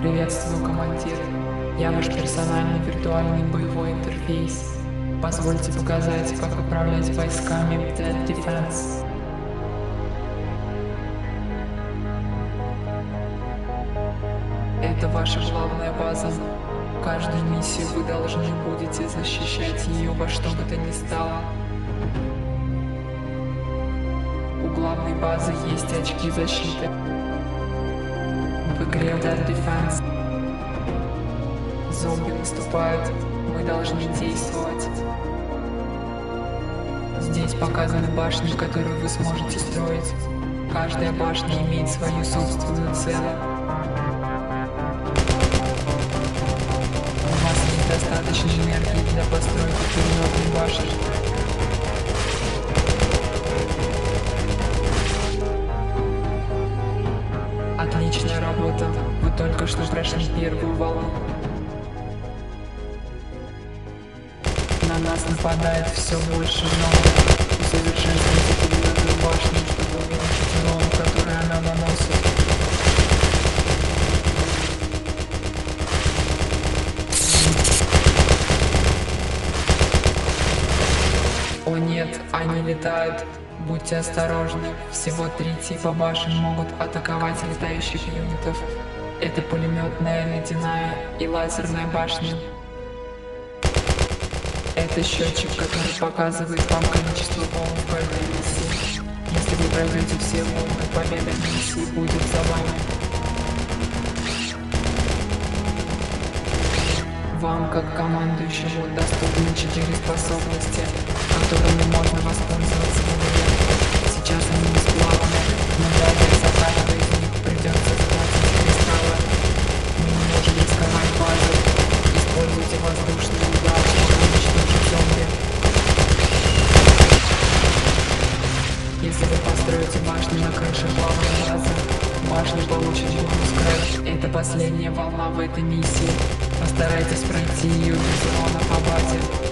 Приветствую, командир. Я ваш персональный виртуальный боевой интерфейс. Позвольте показать, как управлять войсками Dead Defense. Это ваша главная база. Каждую миссию вы должны будете защищать ее во что бы то ни стало. У главной базы есть очки защиты. В игре Dead Defense зомби наступают, мы должны действовать. Здесь показаны башни, которые вы сможете строить. Каждая башня имеет свою собственную цену. У вас есть достаточно энергии для постройки пулеметной башни. Что прошли первую волну. На нас нападает все больше много. Усовершенствуйте пулеметную башню, чтобы уменьшить урон, который она наносит. О нет, они летают. Будьте осторожны. Всего три типа башен могут атаковать летающих юнитов. Это пулеметная, ледяная и лазерная башни. Это счетчик, который показывает вам количество волн в миссии. Если вы пройдете все волны, победа миссии будет за вами. Вам, как командующему, доступны четыре способности, которыми можно воспользоваться. Сейчас они бесплатны, Построите башню на базы, башня получит бонус крэш. Это последняя волна в этой миссии. Постарайтесь пройти ее без урона по базе.